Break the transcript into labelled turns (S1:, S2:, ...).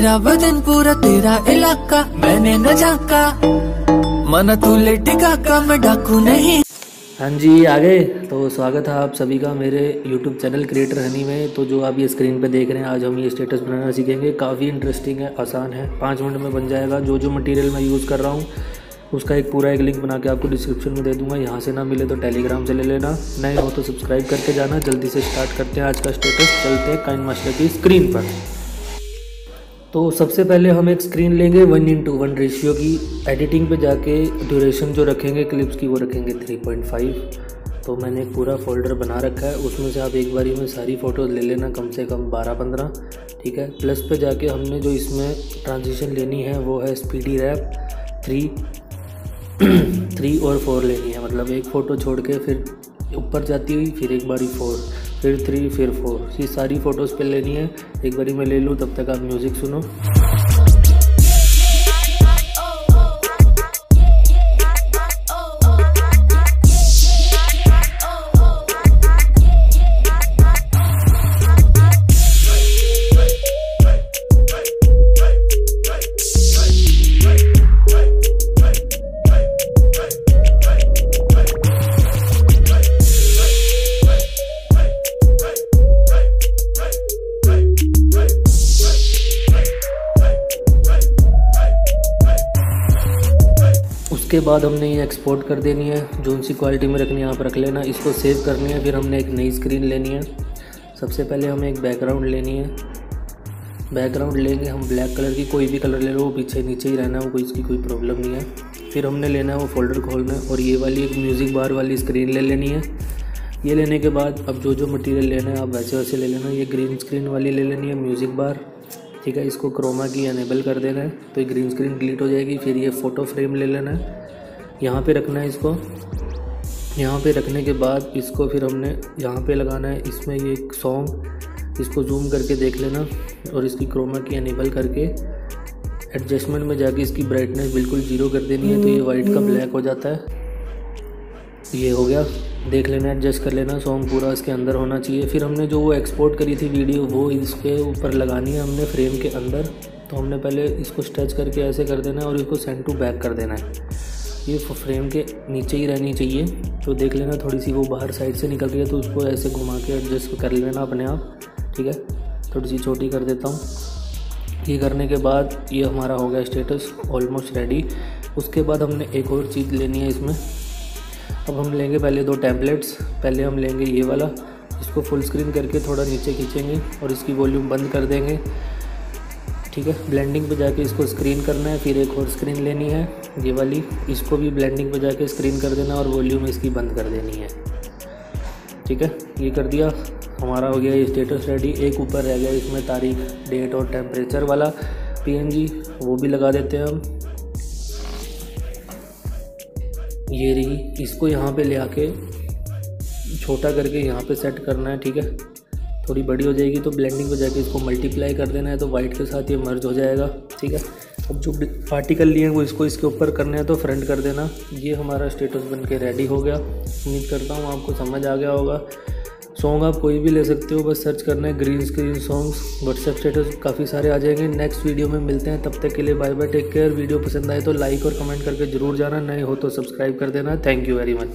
S1: तेरा बदन पूरा तेरा इलाका, मैंने न झाका। मना तू लेटिका का, मैं डाकू नहीं।
S2: हाँ जी आ गए तो स्वागत है आप सभी का मेरे यूट्यूब चैनल क्रिएटर हनी में। तो जो आप ये स्क्रीन पे देख रहे हैं, आज हम ये स्टेटस बनाना सीखेंगे। काफ़ी इंटरेस्टिंग है, आसान है। पाँच मिनट में बन जाएगा। जो जो मटेरियल मैं यूज़ कर रहा हूँ, उसका एक पूरा एक लिंक बना के आपको डिस्क्रिप्शन में दे दूँगा। यहाँ से ना मिले तो टेलीग्राम से ले लेना। नए हो तो सब्सक्राइब करके जाना। जल्दी से स्टार्ट करते हैं आज का स्टेटस चलते हैं काइन मास्टर की स्क्रीन पर। तो सबसे पहले हम एक स्क्रीन लेंगे one in to one ratio की। एडिटिंग पे जाके ड्यूरेशन जो रखेंगे क्लिप्स की, वो रखेंगे थ्री पॉइंट फाइव तो मैंने पूरा फोल्डर बना रखा है। उसमें से आप एक बारी में सारी फ़ोटोज़ ले लेना, कम से कम बारह, पंद्रह। ठीक है? प्लस पे जाके हमने जो इसमें ट्रांजिशन लेनी है, वो है स्पीडी रैप थ्री थ्री और फोर लेनी है। मतलब एक फ़ोटो छोड़ के फिर ऊपर जाती हुई, फिर एक बारी फोर फिर थ्री फिर फोर ये सारी फ़ोटोज़ पे लेनी है। एक बारी मैं ले लूँ, तब तक आप म्यूज़िक सुनो। उसके बाद हमने ये एक्सपोर्ट कर देनी है। जो सी क्वालिटी में रखनी है, आप रख लेना। इसको सेव करनी है, फिर हमने एक नई स्क्रीन लेनी है। सबसे पहले हमें एक बैकग्राउंड लेनी है। बैकग्राउंड लेंगे हम ब्लैक कलर की कोई भी कलर ले लो, वो पीछे नीचे ही रहना है कोई इसकी कोई प्रॉब्लम नहीं है। फिर हमने लेना है वो फोल्डर खोलना है, और ये वाली एक म्यूज़िक बार वाली स्क्रीन ले लेनी है। ये लेने के बाद अब जो जो मटेरियल लेना है, आप वैसे वैसे ले लेना। ये ग्रीन स्क्रीन वाली ले लेनी है म्यूज़िक बार ठीक है, इसको क्रोमा की अनेबल कर देना है तो ये ग्रीन स्क्रीन डिलीट हो जाएगी, फिर ये फ़ोटो फ्रेम ले लेना है। यहाँ पे रखना है इसको। यहाँ पे रखने के बाद इसको फिर हमने यहाँ पे लगाना है, इसमें ये एक सॉन्ग इसको जूम करके देख लेना और इसकी क्रोमा की अनेबल करके एडजस्टमेंट में जाके इसकी ब्राइटनेस बिल्कुल ज़ीरो कर देनी है तो ये वाइट का ब्लैक हो जाता है। ये हो गया। देख लेना एडजस्ट कर लेना सॉन्ग पूरा इसके अंदर होना चाहिए। फिर हमने जो वो एक्सपोर्ट करी थी वीडियो वो इसके ऊपर लगानी है हमने फ्रेम के अंदर। तो हमने पहले इसको स्ट्रेच करके ऐसे कर देना है और इसको सेंड टू बैक कर देना है। ये फ्रेम के नीचे ही रहनी चाहिए। तो देख लेना थोड़ी सी वो बाहर साइड से निकल रही है तो उसको ऐसे घुमा के एडजस्ट कर लेना अपने आप, ठीक है? थोड़ी सी छोटी कर देता हूँ। ये करने के बाद ये हमारा हो गया स्टेटस ऑलमोस्ट रेडी उसके बाद हमने एक और चीज़ लेनी है इसमें। अब हम लेंगे पहले दो टैबलेट्स पहले हम लेंगे ये वाला, इसको फुल स्क्रीन करके थोड़ा नीचे खींचेंगे और इसकी वॉल्यूम बंद कर देंगे। ठीक है ब्लेंडिंग पे जाके इसको स्क्रीन करना है, फिर एक और स्क्रीन लेनी है, ये वाली। इसको भी ब्लेंडिंग पे जाके स्क्रीन कर देना और वॉल्यूम इसकी बंद कर देनी है। ठीक है, ये कर दिया, हमारा हो गया ये स्टेटस रेडी एक ऊपर रह गया इसमें तारीख डेट और टेम्परेचर वाला। पीएनजी वो भी लगा देते हैं हम। ये रही इसको यहाँ पे ले आके छोटा करके यहाँ पे सेट करना है, ठीक है? थोड़ी बड़ी हो जाएगी तो ब्लेंडिंग को जाके इसको मल्टीप्लाई कर देना है तो वाइट के साथ ये मर्ज हो जाएगा, ठीक है? अब जो पार्टिकल लिए हैं, वो इसको इसके ऊपर करना है तो फ्रंट कर देना। ये हमारा स्टेटस बन के रेडी हो गया। उम्मीद करता हूँ आपको समझ आ गया होगा। सॉन्ग आप कोई भी ले सकते हो, बस सर्च करना है green screen songs WhatsApp status काफ़ी सारे आ जाएँगे। नेक्स्ट वीडियो में मिलते हैं, तब तक के लिए bye bye take care video पसंद आए तो लाइक और कमेंट करके ज़रूर जाना नए हो तो सब्सक्राइब कर देना। Thank you very much